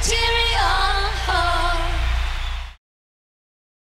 Cheer